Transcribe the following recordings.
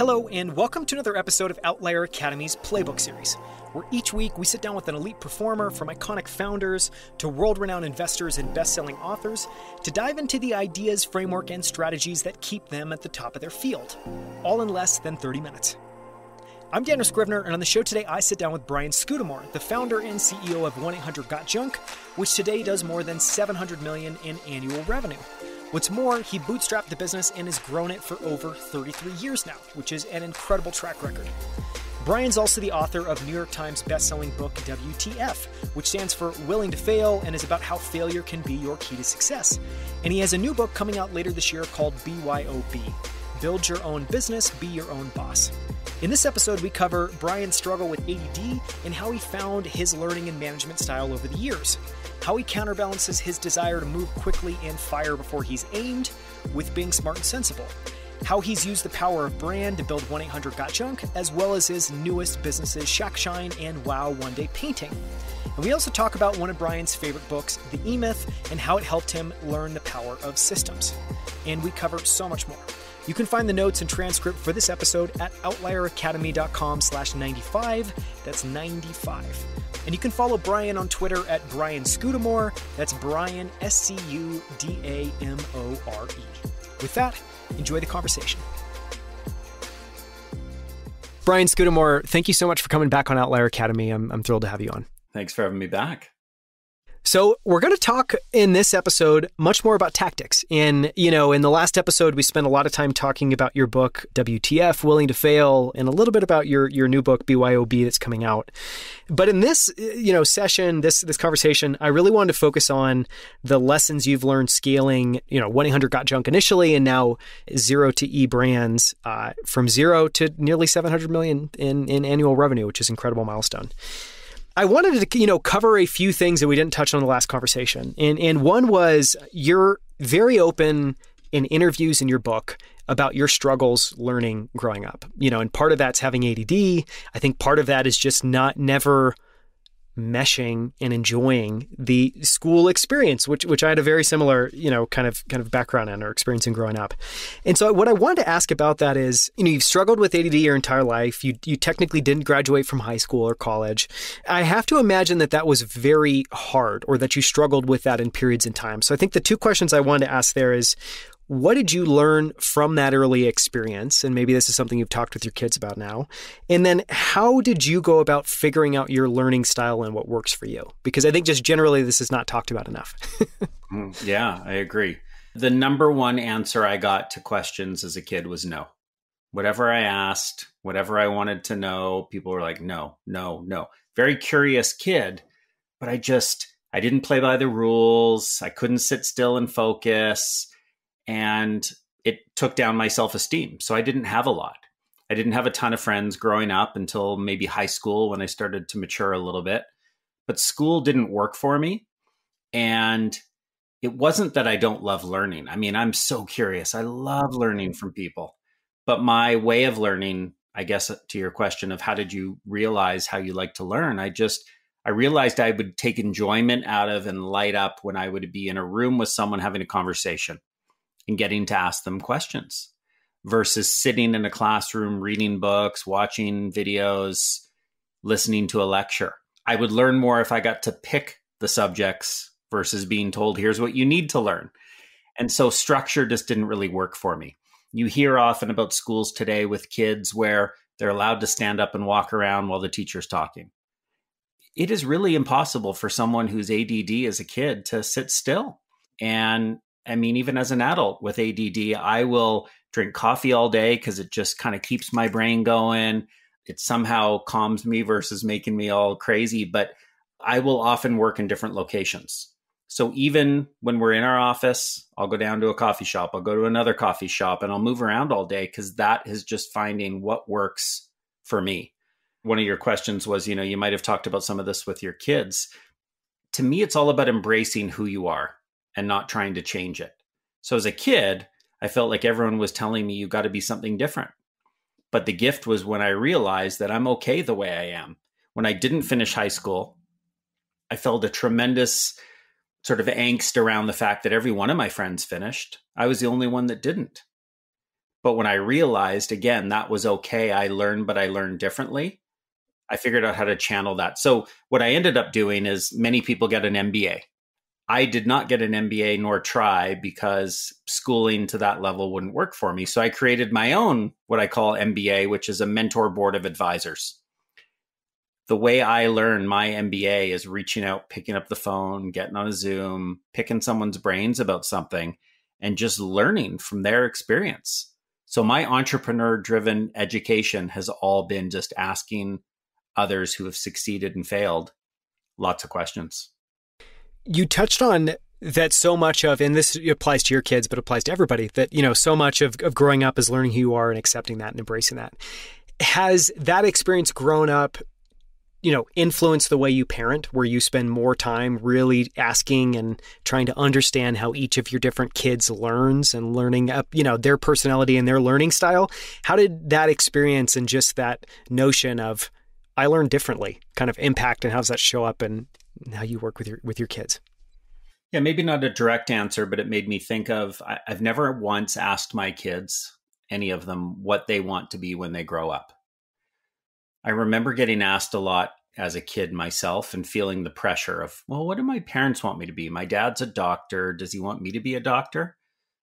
Hello, and welcome to another episode of Outlier Academy's Playbook Series, where each week we sit down with an elite performer from iconic founders to world renowned investors and best selling authors to dive into the ideas, framework, and strategies that keep them at the top of their field, all in less than 30 minutes. I'm Daniel Scrivner, and on the show today, I sit down with Brian Scudamore, the founder and CEO of 1 800 Got Junk, which today does more than 700 million in annual revenue. What's more, he bootstrapped the business and has grown it for over 33 years now, which is an incredible track record. Brian's also the author of New York Times bestselling book WTF, which stands for Willing to Fail and is about how failure can be your key to success. And he has a new book coming out later this year called BYOB Build Your Own Business, Be Your Own Boss. In this episode, we cover Brian's struggle with ADD and how he found his learning and management style over the years, how he counterbalances his desire to move quickly and fire before he's aimed with being smart and sensible, how he's used the power of brand to build 1 800 Got Junk, as well as his newest businesses, Shackshine and Wow One Day Painting. And we also talk about one of Brian's favorite books, The E Myth, and how it helped him learn the power of systems. And we cover so much more. You can find the notes and transcript for this episode at outlieracademy.com slash 95. That's 95. And you can follow Brian on Twitter at Brian Scudamore. That's Brian, S C U D A M O R E. With that, enjoy the conversation. Brian Scudamore, thank you so much for coming back on Outlier Academy. I'm, I'm thrilled to have you on. Thanks for having me back. So, we're going to talk in this episode much more about tactics. And, you know, in the last episode, we spent a lot of time talking about your book, WTF, Willing to Fail, and a little bit about your, your new book, BYOB, that's coming out. But in this, you know, session, this, this conversation, I really wanted to focus on the lessons you've learned scaling, you know, 1 800 Got Junk initially and now zero to E brands uh, from zero to nearly 700 million in, in annual revenue, which is incredible milestone. I wanted to, you know, cover a few things that we didn't touch on in the last conversation. And and one was you're very open in interviews in your book about your struggles learning growing up. You know, and part of that's having ADD. I think part of that is just not never meshing and enjoying the school experience, which which I had a very similar, you know, kind of kind of background in or experience in growing up. And so what I wanted to ask about that is, you know, you've struggled with ADD your entire life. You you technically didn't graduate from high school or college. I have to imagine that that was very hard or that you struggled with that in periods in time. So I think the two questions I wanted to ask there is what did you learn from that early experience? And maybe this is something you've talked with your kids about now. And then how did you go about figuring out your learning style and what works for you? Because I think just generally this is not talked about enough. Mm, yeah, I agree. The number one answer I got to questions as a kid was no. Whatever I asked, whatever I wanted to know, people were like, no, no, no. Very curious kid, but I just, I didn't play by the rules. I couldn't sit still and focus and it took down my self esteem. So I didn't have a lot. I didn't have a ton of friends growing up until maybe high school when I started to mature a little bit. But school didn't work for me. And it wasn't that I don't love learning. I mean, I'm so curious. I love learning from people. But my way of learning, I guess uh, to your question of how did you realize how you like to learn, I just I realized I would take enjoyment out of and light up when I would be in a room with someone having a conversation and getting to ask them questions versus sitting in a classroom reading books, watching videos, listening to a lecture. I would learn more if I got to pick the subjects versus being told, here's what you need to learn. And so structure just didn't really work for me. You hear often about schools today with kids where they're allowed to stand up and walk around while the teacher's talking. It is really impossible for someone who's ADD as a kid to sit still. And I mean, even as an adult with ADD, I will drink coffee all day because it just kind of keeps my brain going. It somehow calms me versus making me all crazy. But I will often work in different locations. So even when we're in our office, I'll go down to a coffee shop, I'll go to another coffee shop, and I'll move around all day because that is just finding what works for me. One of your questions was, you know, you might have talked about some of this with your kids. To me, it's all about embracing who you are and not trying to change it. So as a kid, I felt like everyone was telling me you got to be something different. But the gift was when I realized that I'm okay the way I am. When I didn't finish high school, I felt a tremendous sort of angst around the fact that every one of my friends finished. I was the only one that didn't. But when I realized, again, that was okay, I learned, but I learned differently. I figured out how to channel that. So, what I ended up doing is many people get an MBA. I did not get an MBA nor try because schooling to that level wouldn't work for me. So, I created my own, what I call MBA, which is a mentor board of advisors. The way I learn my MBA is reaching out, picking up the phone, getting on a Zoom, picking someone's brains about something, and just learning from their experience. So, my entrepreneur driven education has all been just asking others who have succeeded and failed lots of questions. You touched on that so much of, and this applies to your kids, but applies to everybody, that, you know, so much of, of growing up is learning who you are and accepting that and embracing that. Has that experience grown up you know influence the way you parent where you spend more time really asking and trying to understand how each of your different kids learns and learning up you know their personality and their learning style how did that experience and just that notion of I learn differently kind of impact and how does that show up in how you work with your with your kids? Yeah, maybe not a direct answer, but it made me think of I, I've never once asked my kids, any of them, what they want to be when they grow up. I remember getting asked a lot as a kid myself and feeling the pressure of, well, what do my parents want me to be? My dad's a doctor. Does he want me to be a doctor?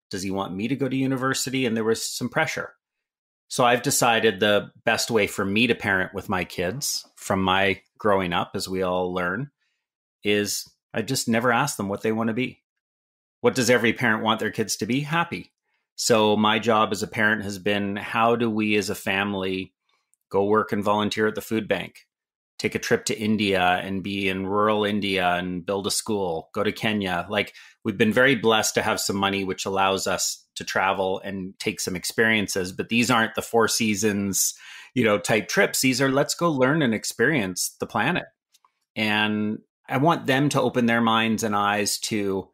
Does he want me to go to university? And there was some pressure. So I've decided the best way for me to parent with my kids from my growing up, as we all learn, is I just never ask them what they want to be. What does every parent want their kids to be? Happy. So my job as a parent has been how do we as a family go work and volunteer at the food bank? Take a trip to India and be in rural India and build a school, go to Kenya. Like we've been very blessed to have some money which allows us to travel and take some experiences but these aren't the four seasons you know type trips these are let's go learn and experience the planet and i want them to open their minds and eyes to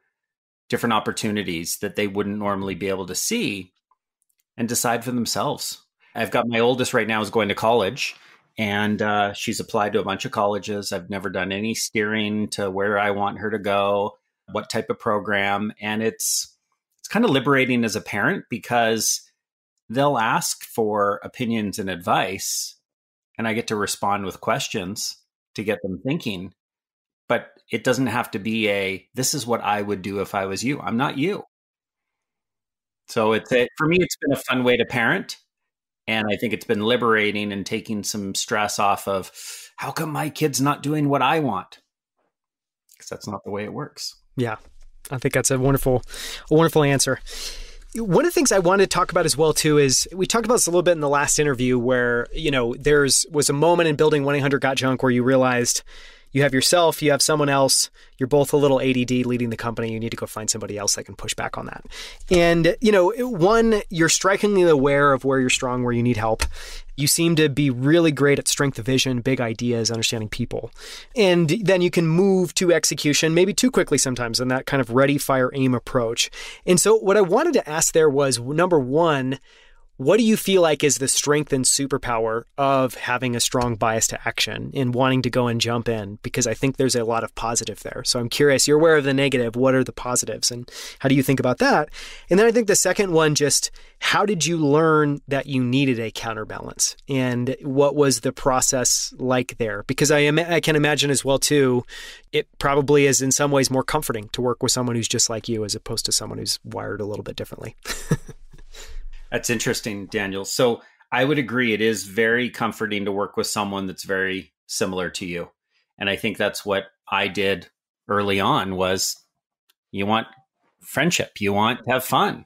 different opportunities that they wouldn't normally be able to see and decide for themselves i've got my oldest right now is going to college and uh, she's applied to a bunch of colleges i've never done any steering to where i want her to go what type of program and it's it's kind of liberating as a parent because they'll ask for opinions and advice and I get to respond with questions to get them thinking. It doesn't have to be a this is what I would do if I was you. I'm not you. So it's a, for me it's been a fun way to parent and I think it's been liberating and taking some stress off of how come my kid's not doing what I want? Cuz that's not the way it works. Yeah. I think that's a wonderful, a wonderful answer. One of the things I wanted to talk about as well too is we talked about this a little bit in the last interview where you know there's was a moment in building one eight hundred got junk where you realized you have yourself, you have someone else, you're both a little ADD leading the company, you need to go find somebody else that can push back on that. And, you know, one, you're strikingly aware of where you're strong, where you need help. You seem to be really great at strength of vision, big ideas, understanding people. And then you can move to execution, maybe too quickly sometimes, in that kind of ready, fire, aim approach. And so, what I wanted to ask there was number one, what do you feel like is the strength and superpower of having a strong bias to action and wanting to go and jump in? Because I think there's a lot of positive there. So I'm curious, you're aware of the negative. What are the positives? And how do you think about that? And then I think the second one, just how did you learn that you needed a counterbalance? And what was the process like there? Because I, am, I can imagine as well, too, it probably is in some ways more comforting to work with someone who's just like you as opposed to someone who's wired a little bit differently. That's interesting, Daniel. So I would agree. It is very comforting to work with someone that's very similar to you. And I think that's what I did early on was you want friendship, you want to have fun.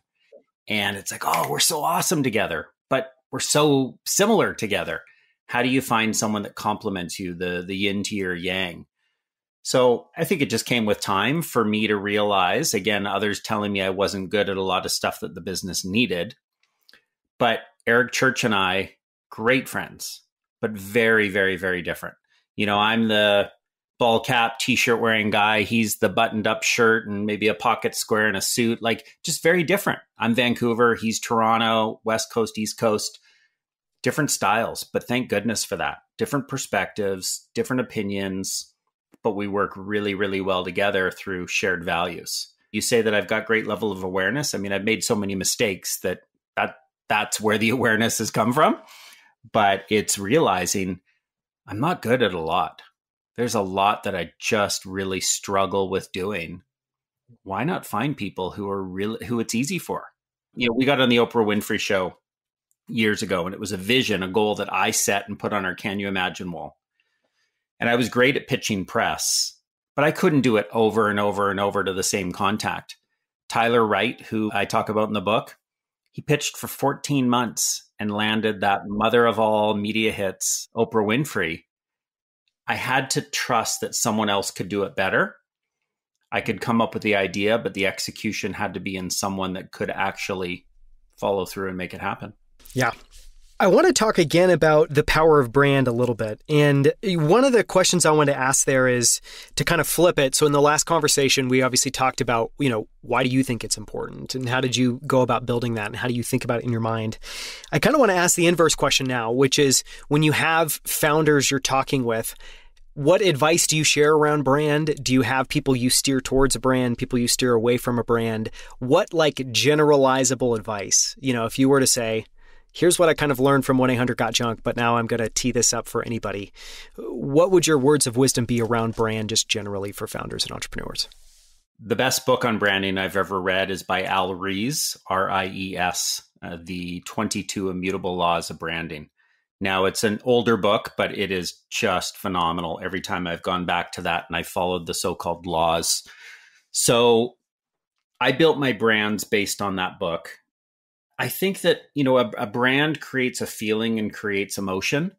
And it's like, oh, we're so awesome together, but we're so similar together. How do you find someone that complements you, the the yin to your yang? So I think it just came with time for me to realize, again, others telling me I wasn't good at a lot of stuff that the business needed. But Erik Church and I, great friends, but very, very, very different. You know, I'm the ball cap, t shirt wearing guy. He's the buttoned up shirt and maybe a pocket square and a suit, like just very different. I'm Vancouver. He's Toronto, West Coast, East Coast, different styles. But thank goodness for that. Different perspectives, different opinions, but we work really, really well together through shared values. You say that I've got great level of awareness. I mean, I've made so many mistakes that that that's where the awareness has come from. But it's realizing I'm not good at a lot. There's a lot that I just really struggle with doing. Why not find people who are really who it's easy for? You know, we got on the Oprah Winfrey show years ago and it was a vision, a goal that I set and put on our Can You Imagine wall. And I was great at pitching press, but I couldn't do it over and over and over to the same contact. Tyler Wright, who I talk about in the book, he pitched for 14 months and landed that mother of all media hits, Oprah Winfrey. I had to trust that someone else could do it better. I could come up with the idea, but the execution had to be in someone that could actually follow through and make it happen. Yeah. I want to talk again about the power of brand a little bit. And one of the questions I want to ask there is to kind of flip it. So in the last conversation, we obviously talked about, you know, why do you think it's important and how did you go about building that and how do you think about it in your mind? I kind of want to ask the inverse question now, which is when you have founders you're talking with, what advice do you share around brand? Do you have people you steer towards a brand, people you steer away from a brand? What like generalizable advice? You know, if you were to say, here's what I kind of learned from 1 800 Got Junk, but now I'm going to tee this up for anybody. What would your words of wisdom be around brand just generally for founders and entrepreneurs? The best book on branding I've ever read is by Al Ries, R I E S, uh, The 22 Immutable Laws of Branding. Now, it's an older book, but it is just phenomenal. Every time I've gone back to that and I followed the so called laws. So I built my brands based on that book. I think that, you know, a, a, brand creates a feeling and creates emotion.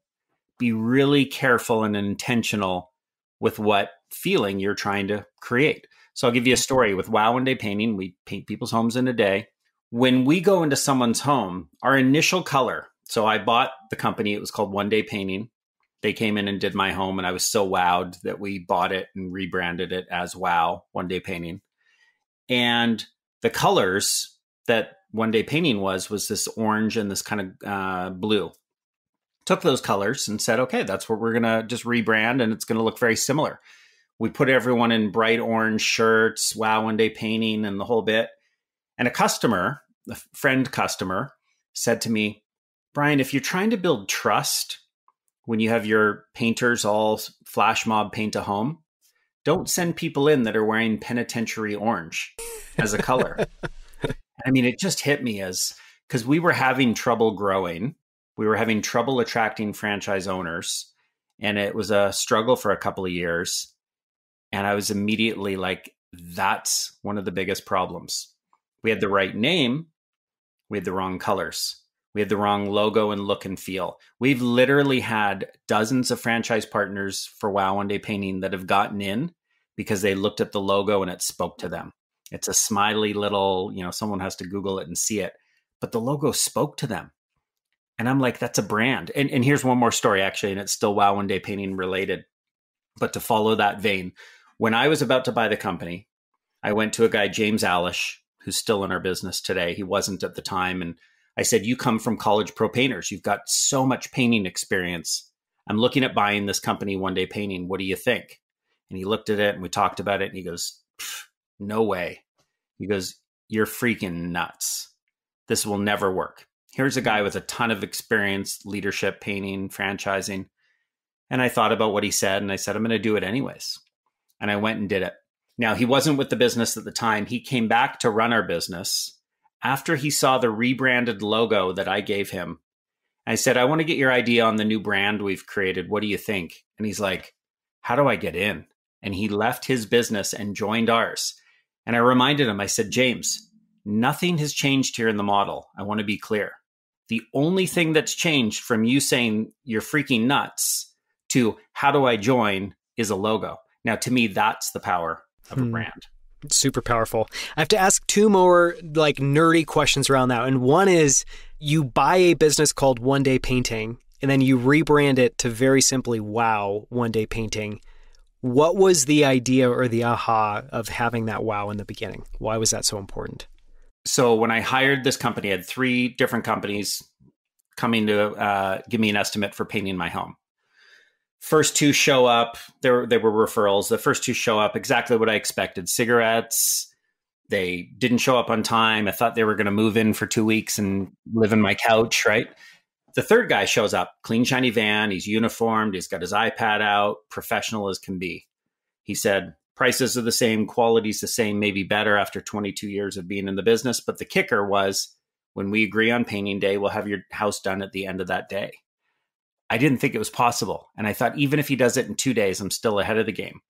Be really careful and intentional with what feeling you're trying to create. So I'll give you a story with Wow One Day Painting. We paint people's homes in a day. When we go into someone's home, our initial color. So I bought the company, it was called One Day Painting. They came in and did my home, and I was so wowed that we bought it and rebranded it as Wow One Day Painting. And the colors that one day painting was was this orange and this kind of uh, blue. Took those colors and said, okay, that's what we're gonna just rebrand, and it's gonna look very similar. We put everyone in bright orange shirts, wow, one day painting, and the whole bit. And a customer, a friend customer, said to me, Brian, if you're trying to build trust when you have your painters all flash mob paint a home, don't send people in that are wearing penitentiary orange as a color. I mean, it just hit me as because we were having trouble growing, we were having trouble attracting franchise owners, and it was a struggle for a couple of years. And I was immediately like, that's one of the biggest problems. We had the right name, we had the wrong colors. We had the wrong logo and look and feel. We've literally had dozens of franchise partners for Wow One Day Painting that have gotten in because they looked at the logo and it spoke to them. It's a smiley little, you know, someone has to Google it and see it. But the logo spoke to them. And I'm like, that's a brand. And, and here's one more story, actually, and it's still Wow One Day Painting related. But to follow that vein, when I was about to buy the company, I went to a guy, James Alish, who's still in our business today. He wasn't at the time. And I said, You come from college pro painters. You've got so much painting experience. I'm looking at buying this company, One Day Painting. What do you think? And he looked at it and we talked about it. And he goes, no way. He goes, You're freaking nuts. This will never work. Here's a guy with a ton of experience, leadership, painting, franchising. And I thought about what he said and I said, I'm going to do it anyways. And I went and did it. Now, he wasn't with the business at the time. He came back to run our business after he saw the rebranded logo that I gave him. I said, I want to get your idea on the new brand we've created. What do you think? And he's like, How do I get in? And he left his business and joined ours. And I reminded him, I said, James, nothing has changed here in the model. I want to be clear. The only thing that's changed from you saying you're freaking nuts to how do I join is a logo. Now, to me, that's the power of hmm. a brand. Super powerful. I have to ask two more like nerdy questions around that. And one is you buy a business called One Day Painting and then you rebrand it to very simply Wow One Day Painting. What was the idea or the aha of having that wow in the beginning? Why was that so important? So when I hired this company, I had three different companies coming to uh, give me an estimate for painting my home. First two show up. There, there were referrals. The first two show up exactly what I expected: cigarettes, They didn't show up on time. I thought they were going to move in for two weeks and live in my couch, right? The third guy shows up, clean, shiny van. He's uniformed. He's got his iPad out, professional as can be. He said, Prices are the same, quality's the same, maybe better after 22 years of being in the business. But the kicker was when we agree on painting day, we'll have your house done at the end of that day. I didn't think it was possible. And I thought even if he does it in two days, I'm still ahead of the game.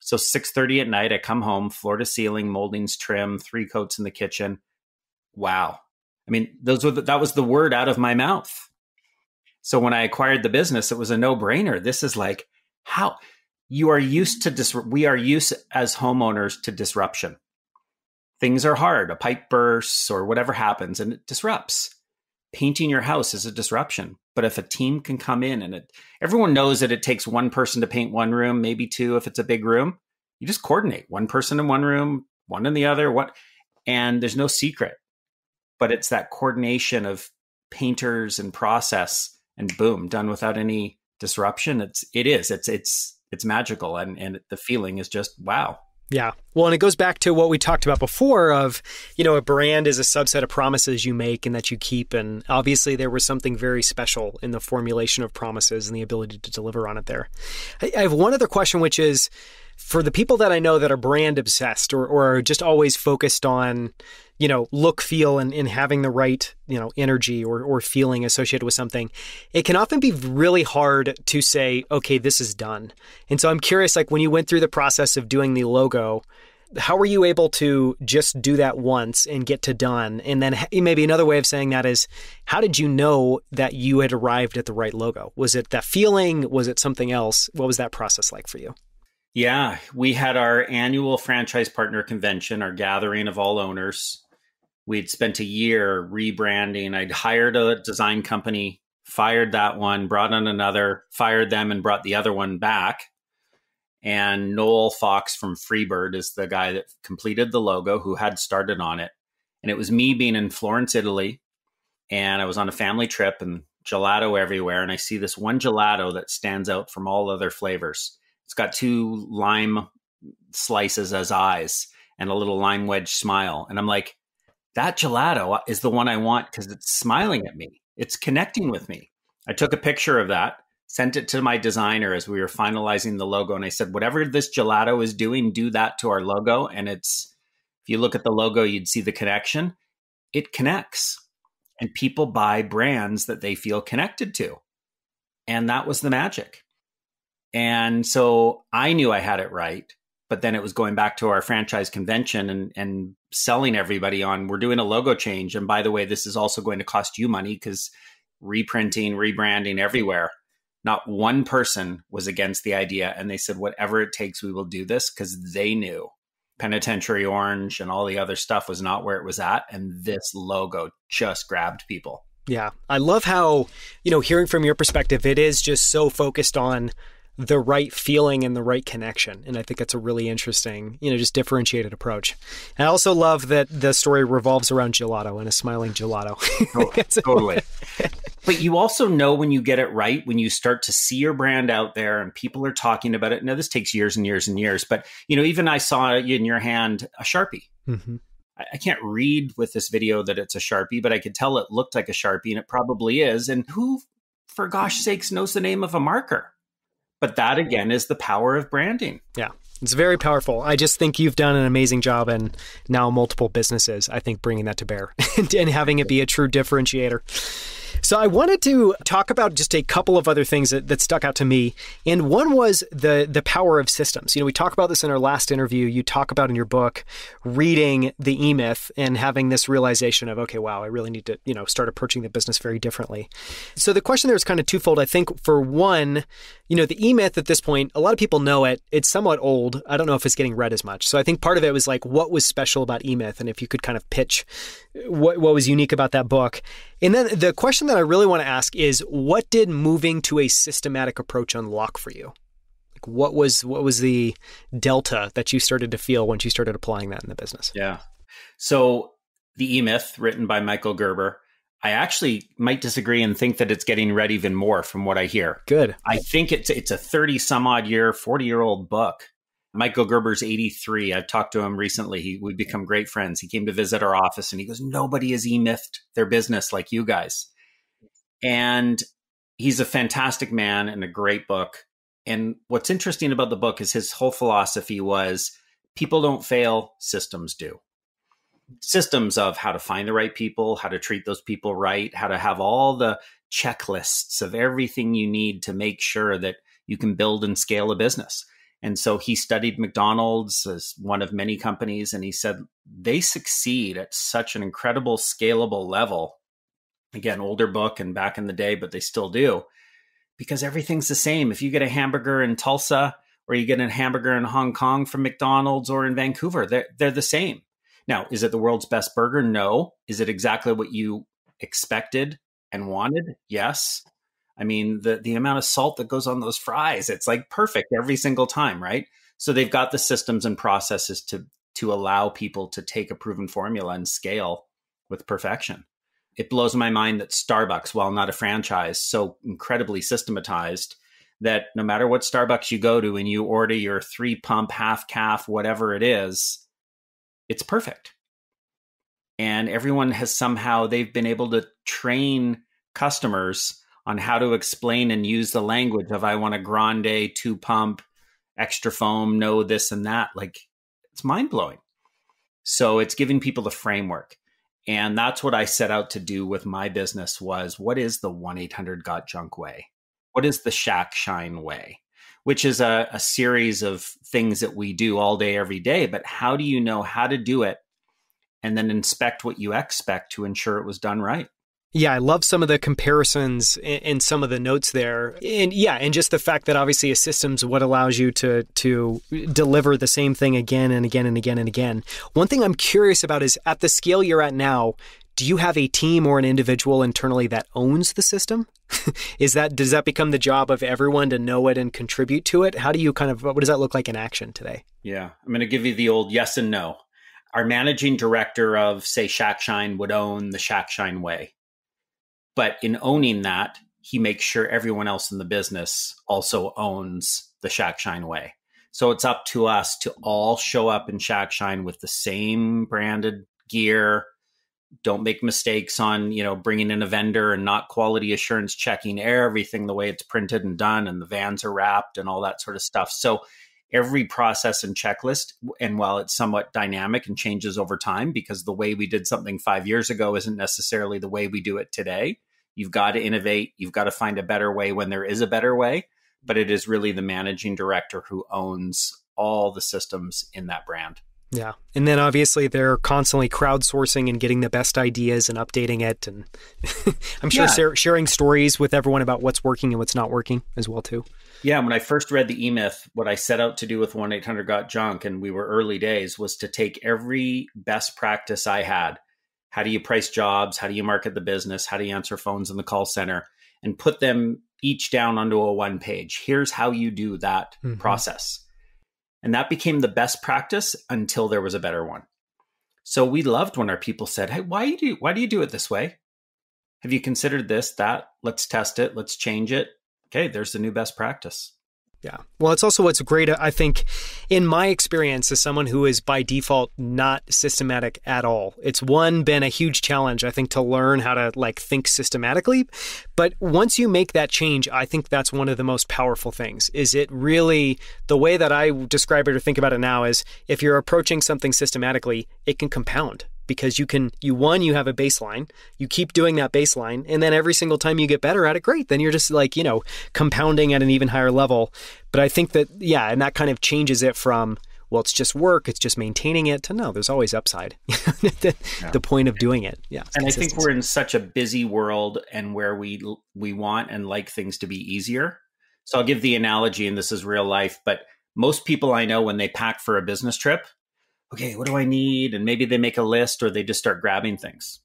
So 6:30 at night, I come home, floor to ceiling, moldings trim, three coats in the kitchen. Wow. I mean, those were the, that was the word out of my mouth. So when I acquired the business, it was a no-brainer. This is like how you are used to dis- we are used as homeowners to disruption. Things are hard, a pipe bursts or whatever happens and it disrupts. Painting your house is a disruption. But if a team can come in and it everyone knows that it takes one person to paint one room, maybe two if it's a big room, you just coordinate. One person in one room, one in the other, what and there's no secret. But it's that coordination of painters and process and boom, done without any disruption. It's it is. It's it's it's magical and and the feeling is just wow. Yeah. Well, and it goes back to what we talked about before of, you know, a brand is a subset of promises you make and that you keep. And obviously, there was something very special in the formulation of promises and the ability to deliver on it there. I have one other question, which is for the people that I know that are brand obsessed or, or just always focused on, you know, look, feel, and, and having the right, you know, energy or, or feeling associated with something, it can often be really hard to say, okay, this is done. And so I'm curious, like when you went through the process of doing the logo, how were you able to just do that once and get to done? And then maybe another way of saying that is, how did you know that you had arrived at the right logo? Was it that feeling? Was it something else? What was that process like for you? Yeah, we had our annual franchise partner convention, our gathering of all owners we'd spent a year rebranding. I'd hired a design company, fired that one, brought on another, fired them, and brought the other one back. And Noel Fox from Freebird is the guy that completed the logo who had started on it. And it was me being in Florence, Italy. And I was on a family trip and gelato everywhere. And I see this one gelato that stands out from all other flavors. It's got two lime slices as eyes and a little lime wedge smile. And I'm like, that gelato is the one I want because it's smiling at me. It's connecting with me. I took a picture of that, sent it to my designer as we were finalizing the logo, and I said, whatever this gelato is doing, do that to our logo. And it's, if you look at the logo, you'd see the connection. It connects, and people buy brands that they feel connected to. And that was the magic. And so I knew I had it right but then it was going back to our franchise convention and and selling everybody on we're doing a logo change. And by the way this is also going to cost you money because reprinting rebranding everywhere not one person was against the idea. And they said whatever it takes we will do this because they knew. Penitentiary orange and all the other stuff was not where it was at. And this logo just grabbed people. Yeah. I love how you know hearing from your perspective it is just so focused on the right feeling and the right connection. And I think that's a really interesting, you know, just differentiated approach. And I also love that the story revolves around gelato and a smiling gelato. Oh, totally. but you also know when you get it right, when you start to see your brand out there and people are talking about it. Now, this takes years and years and years, but, you know, even I saw in your hand a Sharpie. Mm-hmm. I can't read with this video that it's a Sharpie, but I could tell it looked like a Sharpie and it probably is. And who, for gosh sakes, knows the name of a marker? But that again is the power of branding. Yeah. It's very powerful. I just think you've done an amazing job and now multiple businesses, I think, bringing that to bear and, and having it be a true differentiator. So I wanted to talk about just a couple of other things that, that stuck out to me. And one was the the power of systems. You know, we talk about this in our last interview. You talk about in your book reading the E Myth and having this realization of, okay, wow, I really need to, you know, start approaching the business very differently. So the question there is kind of twofold. I think for one, you know, the E Myth at this point, a lot of people know it. It's somewhat old. I don't know if it's getting read as much. So I think part of it was like, what was special about E Myth? And if you could kind of pitch what, what was unique about that book. And then the question that I really want to ask is what did moving to a systematic approach unlock for you? Like what was what was the delta that you started to feel once you started applying that in the business? Yeah. So the E Myth, written by Michael Gerber, I actually might disagree and think that it's getting read even more from what I hear. Good. I think it's it's a 30 some odd year, 40 year old book. Michael Gerber's 83. I've talked to him recently. He, we've become great friends. He came to visit our office and he goes, Nobody has e their business like you guys. And he's a fantastic man and a great book. And what's interesting about the book is his whole philosophy was people don't fail, systems do. Systems of how to find the right people, how to treat those people right, how to have all the checklists of everything you need to make sure that you can build and scale a business. And so he studied McDonald's as one of many companies, and he said they succeed at such an incredible, scalable level. Again, older book and back in the day, but they still do because everything's the same. If you get a hamburger in Tulsa or you get a hamburger in Hong Kong from McDonald's or in Vancouver, they're, they're the same. Now, is it the world's best burger? No. Is it exactly what you expected and wanted? Yes. I mean, the the amount of salt that goes on those fries, it's like perfect every single time, right? So they've got the systems and processes to to allow people to take a proven formula and scale with perfection. It blows my mind that Starbucks, while not a franchise, so incredibly systematized that no matter what Starbucks you go to and you order your three pump, half calf, whatever it is, it's perfect. And everyone has somehow they've been able to train customers on how to explain and use the language of I want a grande, two pump, extra foam, no this and that. Like it's mind blowing. So it's giving people the framework. And that's what I set out to do with my business was what is the 1-800 got junk way? What is the shack shine way? Which is a, a series of things that we do all day, every day. But how do you know how to do it and then inspect what you expect to ensure it was done right? Yeah, I love some of the comparisons in, some of the notes there. And yeah, and just the fact that obviously a system's what allows you to to deliver the same thing again and again and again and again. One thing I'm curious about is at the scale you're at now, do you have a team or an individual internally that owns the system? is that does that become the job of everyone to know it and contribute to it? How do you kind of what does that look like in action today? Yeah, I'm going to give you the old yes and no. Our managing director of say Shackshine would own the Shackshine way but in owning that, he makes sure everyone else in the business also owns the Shack Shine way. So it's up to us to all show up in Shack Shine with the same branded gear. Don't make mistakes on, you know, bringing in a vendor and not quality assurance checking everything the way it's printed and done and the vans are wrapped and all that sort of stuff. So every process and checklist and while it's somewhat dynamic and changes over time because the way we did something 5 years ago isn't necessarily the way we do it today You've got to innovate. You've got to find a better way when there is a better way. But it is really the managing director who owns all the systems in that brand. Yeah. And then obviously they're constantly crowdsourcing and getting the best ideas and updating it. And I'm sure yeah. sharing stories with everyone about what's working and what's not working as well, too. Yeah. When I first read the E Myth, what I set out to do with 1 800 Got Junk, and we were early days, was to take every best practice I had how do you price jobs? How do you market the business? How do you answer phones in the call center? And put them each down onto a one page. Here's how you do that mm-hmm. process. And that became the best practice until there was a better one. So we loved when our people said, Hey, why do you why do you do it this way? Have you considered this, that? Let's test it, let's change it. Okay, there's the new best practice. Yeah. Well, it's also what's great, I think, in my experience as someone who is by default not systematic at all. It's one been a huge challenge, I think, to learn how to like think systematically. But once you make that change, I think that's one of the most powerful things. Is it really the way that I describe it or think about it now is if you're approaching something systematically, it can compound because you can you one you have a baseline you keep doing that baseline and then every single time you get better at it great then you're just like you know compounding at an even higher level. But i think that yeah and that kind of changes it from well it's just work it's just maintaining it to no there's always upside. The, yeah. the, point of doing it. Yeah and i think we're in such a busy world and where we we want and like things to be easier. So i'll give the analogy and this is real life but most people i know when they pack for a business trip okay, what do I need? And maybe they make a list or they just start grabbing things.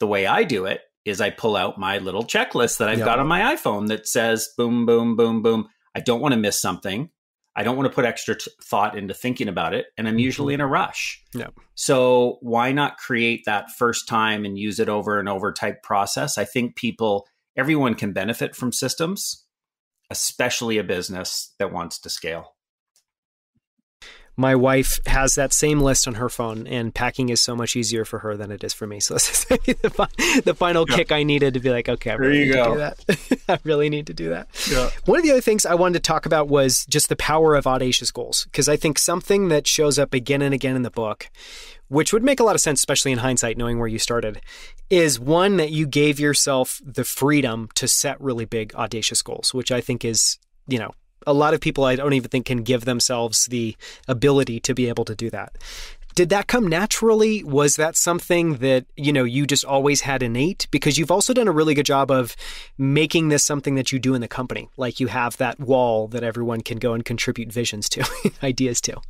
The way I do it is I pull out my little checklist that I've got on my iPhone that says boom, boom, boom, boom. I don't want to miss something. I don't want to put extra t- thought into thinking about it. And I'm mm-hmm. usually in a rush. Yeah. So why not create that first time and use it over and over type process? I think people, everyone can benefit from systems, especially a business that wants to scale. My wife has that same list on her phone, and packing is so much easier for her than it is for me. So this is the, fi- the final yeah. kick I needed to be like, okay, I really need go. to do that. I really need to do that. Yeah. One of the other things I wanted to talk about was just the power of audacious goals, because I think something that shows up again and again in the book which would make a lot of sense, especially in hindsight, knowing where you started, is one that you gave yourself the freedom to set really big, audacious goals, which I think is, you know, a lot of people I don't even think can give themselves the ability to be able to do that. Did that come naturally? Was that something that, you know, you just always had innate? Because you've also done a really good job of making this something that you do in the company. Like you have that wall that everyone can go and contribute visions to, ideas to.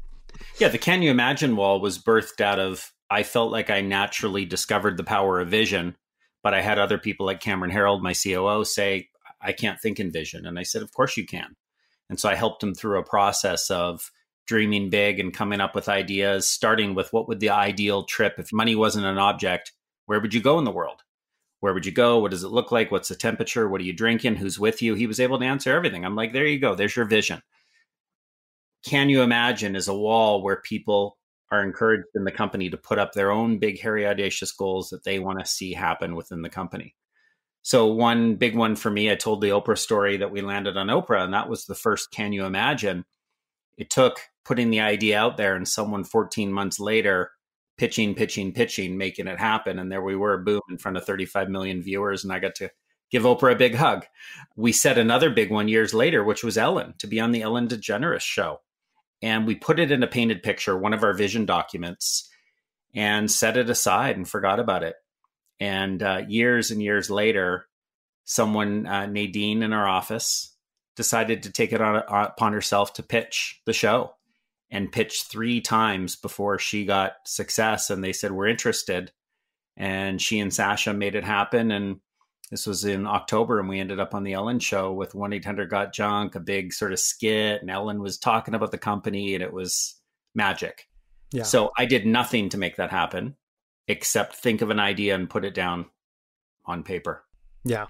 Yeah, the Can You Imagine wall was birthed out of I felt like I naturally discovered the power of vision, but I had other people like Cameron Herold, my COO, say, I can't think in vision. And I said, Of course you can. And so I helped him through a process of dreaming big and coming up with ideas, starting with what would the ideal trip, if money wasn't an object, where would you go in the world? Where would you go? What does it look like? What's the temperature? What are you drinking? Who's with you? He was able to answer everything. I'm like, there you go. There's your vision can you imagine is a wall where people are encouraged in the company to put up their own big, hairy, audacious goals that they want to see happen within the company. So, one big one for me, I told the Oprah story that we landed on Oprah, and that was the first Can You Imagine? It took putting the idea out there and someone 14 months later pitching, pitching, pitching, making it happen. And there we were, boom, in front of 35 million viewers. And I got to give Oprah a big hug. We set another big one years later, which was Ellen, to be on the Ellen DeGeneres show and we put it in a painted picture, one of our vision documents, and set it aside and forgot about it. And uh, years and years later, someone, uh, Nadine in our office, decided to take it on, uh, upon herself to pitch the show and pitch three times before she got success. And they said, We're interested. And she and Sasha made it happen. And this was in October, and we ended up on the Ellen show with 1 800 Got Junk, a big sort of skit. And Ellen was talking about the company, and it was magic. Yeah. So I did nothing to make that happen except think of an idea and put it down on paper. Yeah.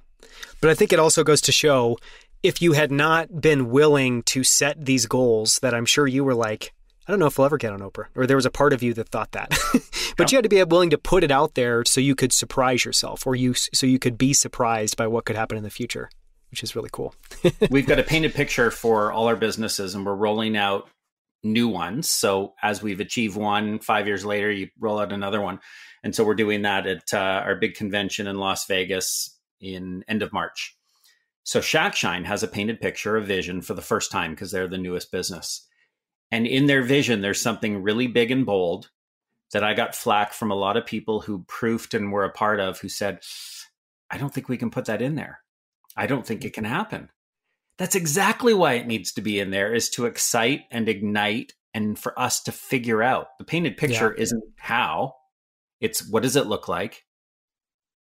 But I think it also goes to show if you had not been willing to set these goals that I'm sure you were like, I don't know if we'll ever get on Oprah. Or there was a part of you that thought that. but yeah. you had to be willing to put it out there so you could surprise yourself or you so you could be surprised by what could happen in the future, which is really cool. We've got a painted picture for all our businesses and we're rolling out new ones. So as we've achieved one, 5 years later you roll out another one. And so we're doing that at uh, our big convention in Las Vegas in end of March. So Shackshine has a painted picture of vision for the first time because they're the newest business. And in their vision, there's something really big and bold that I got flack from a lot of people who proofed and were a part of who said, I don't think we can put that in there. I don't think it can happen. That's exactly why it needs to be in there is to excite and ignite and for us to figure out. The painted picture yeah. isn't how, it's what does it look like?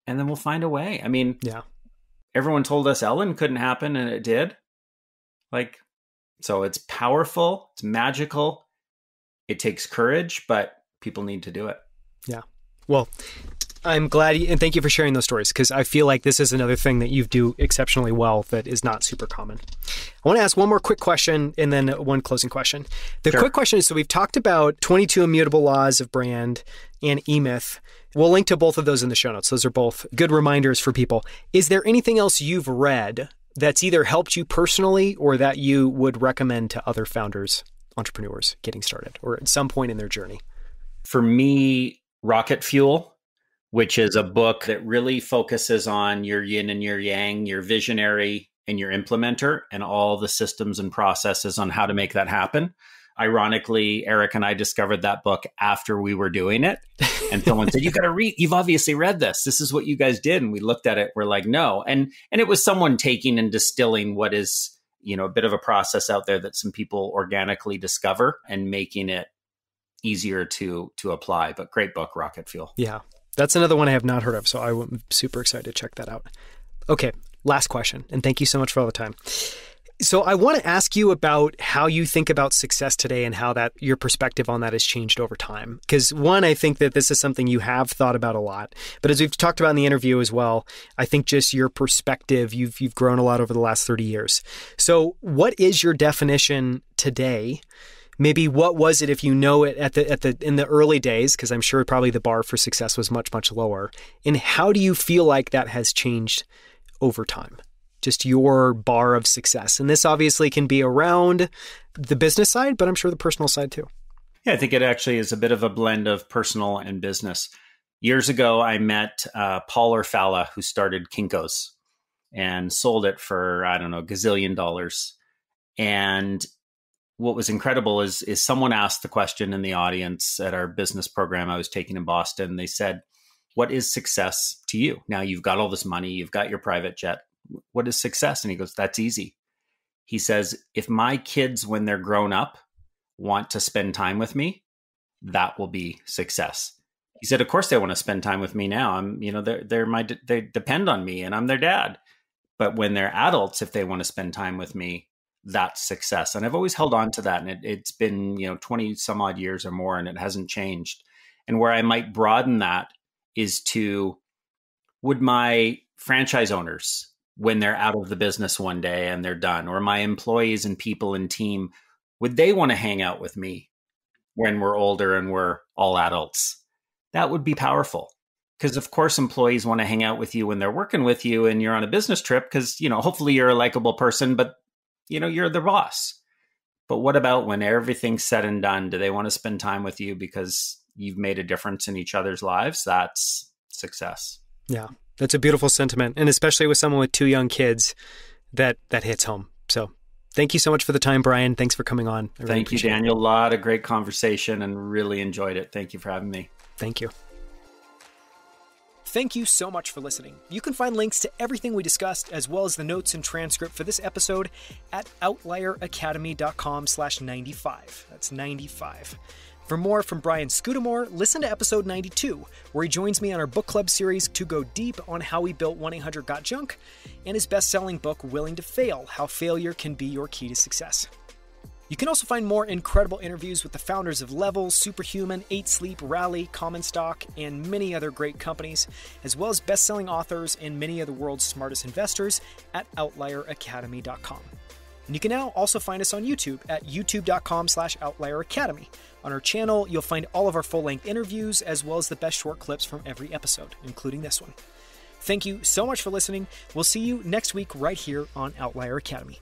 And then we'll find a way. I mean, yeah. Everyone told us Ellen couldn't happen and it did. Like so it's powerful, it's magical. It takes courage, but people need to do it. Yeah. Well, I'm glad you, and thank you for sharing those stories because I feel like this is another thing that you do exceptionally well that is not super common. I want to ask one more quick question and then one closing question. The sure. quick question is so we've talked about 22 immutable laws of brand and eMyth. We'll link to both of those in the show notes. Those are both good reminders for people. Is there anything else you've read that's either helped you personally or that you would recommend to other founders, entrepreneurs getting started or at some point in their journey? For me, Rocket Fuel, which is a book that really focuses on your yin and your yang, your visionary and your implementer, and all the systems and processes on how to make that happen ironically, Erik and I discovered that book after we were doing it. And someone said, You gotta read, you've obviously read this. This is what you guys did. And we looked at it, we're like, no. And and it was someone taking and distilling what is, you know, a bit of a process out there that some people organically discover and making it easier to to apply. But great book, Rocket Fuel. Yeah. That's another one I have not heard of. So I'm super excited to check that out. Okay, last question. And thank you so much for all the time. So I want to ask you about how you think about success today and how that your perspective on that has changed over time. Because one, I think that this is something you have thought about a lot. But as we've talked about in the interview as well, I think just your perspective, you've you've grown a lot over the last 30 years. So what is your definition today? Maybe what was it if you know it at the at the in the early days because I'm sure probably the bar for success was much much lower. And how do you feel like that has changed over time? Just your bar of success. And this obviously can be around the business side, but I'm sure the personal side too. Yeah, I think it actually is a bit of a blend of personal and business. Years ago, I met uh, Paul Orfalea who started Kinko's and sold it for, I don't know, gazillion dollars. And what was incredible is is someone asked the question in the audience at our business program I was taking in Boston. They said, "What is success to you?" Now you've got all this money, you've got your private jet. What is success? And he goes, "That's easy." He says, "If my kids when they're grown up want to spend time with me, that will be success." He said, "Of course they want to spend time with me now. I'm, you know, they're they're my they depend on me and I'm their dad. But when they're adults, if they want to spend time with me, that's success. And I've always held on to that. And it, it's been, you know, 20 some odd years or more, and it hasn't changed. And where I might broaden that is to would my franchise owners, when they're out of the business one day and they're done, or my employees and people and team, would they want to hang out with me when we're older and we're all adults? That would be powerful because of course employees want to hang out with you when they're working with you and you're on a business trip because you know hopefully you're a likable person but you know, you're the boss. But what about when everything's said and done? Do they want to spend time with you because you've made a difference in each other's lives? That's success. Yeah. That's a beautiful sentiment. And especially with someone with two young kids, that that hits home. So thank you so much for the time, Brian. Thanks for coming on. Thank you, Daniel. It. A lot of great conversation and really enjoyed it. Thank you for having me. Thank you. Thank you so much for listening. You can find links to everything we discussed, as well as the notes and transcript for this episode at outlieracademy.com slash 95. That's 95. For more from Brian Scudamore, listen to episode 92, where he joins me on our book club series to go deep on how he built 1 800 Got Junk and his best selling book, Willing to Fail How Failure Can Be Your Key to Success. You can also find more incredible interviews with the founders of Level, Superhuman, 8 Sleep, Rally, Common Stock, and many other great companies, as well as best selling authors and many of the world's smartest investors at OutlierAcademy.com. And you can now also find us on YouTube at youtube.com slash outlieracademy. On our channel, you'll find all of our full length interviews as well as the best short clips from every episode, including this one. Thank you so much for listening. We'll see you next week right here on Outlier Academy.